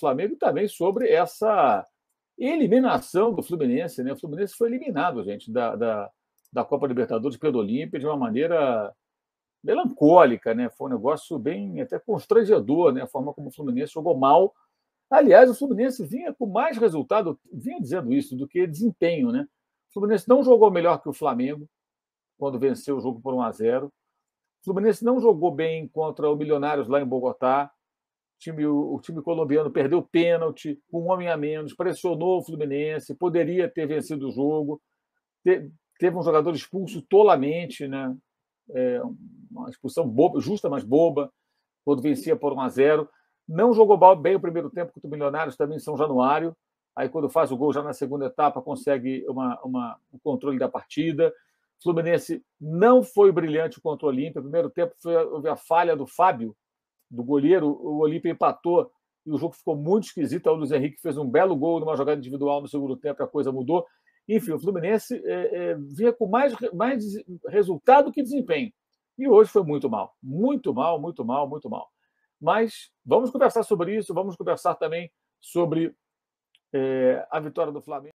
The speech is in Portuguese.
Flamengo e também sobre essa eliminação do Fluminense. Né? O Fluminense foi eliminado, gente, da, da, da Copa Libertadores pelo Olímpia de uma maneira melancólica, né? Foi um negócio bem até constrangedor, né? A forma como o Fluminense jogou mal. Aliás, o Fluminense vinha com mais resultado, vinha dizendo isso, do que desempenho, né? O Fluminense não jogou melhor que o Flamengo quando venceu o jogo por 1 a 0. O Fluminense não jogou bem contra o Milionários lá em Bogotá time, o, time colombiano perdeu pênalti, um homem a menos, pressionou o Fluminense, poderia ter vencido o jogo, te, teve um jogador expulso tolamente, né? É, uma expulsão boba, justa, mas boba, quando vencia por 1 a 0 Não jogou bem o primeiro tempo contra o Milionários também em São Januário. Aí, quando faz o gol já na segunda etapa, consegue uma, uma, o controle da partida. Fluminense não foi brilhante contra o Olímpia. Primeiro tempo foi, a falha do Fábio, do goleiro, o Olímpia empatou e o jogo ficou muito esquisito. O Luiz Henrique fez um belo gol numa jogada individual no segundo tempo, a coisa mudou. Enfim, o Fluminense é, é, vinha com mais, mais resultado que desempenho. E hoje foi muito mal. Muito mal, muito mal, muito mal. Mas vamos conversar sobre isso, vamos conversar também sobre é, a vitória do Flamengo.